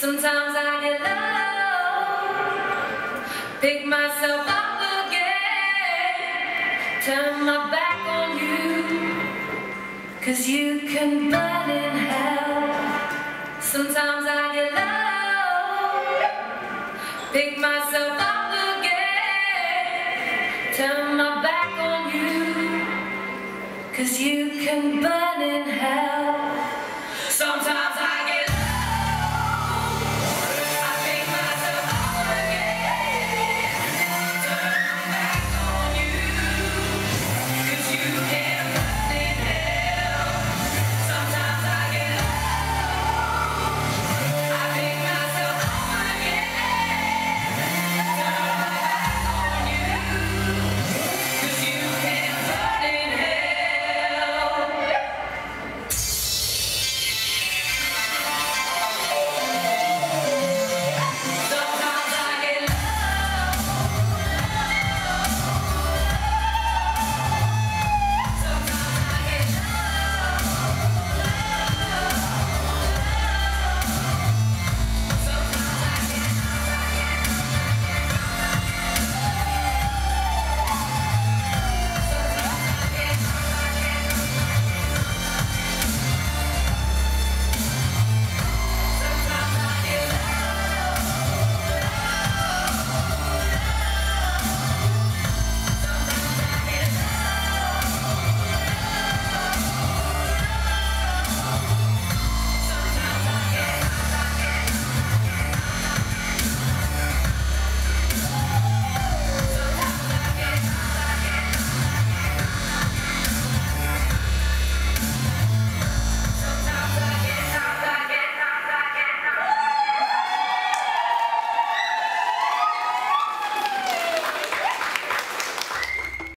Sometimes I get low, pick myself up again, turn my back on you, cause you can burn in hell. Sometimes I get low, pick myself up again, turn my back on you, cause you can burn in hell. Sometimes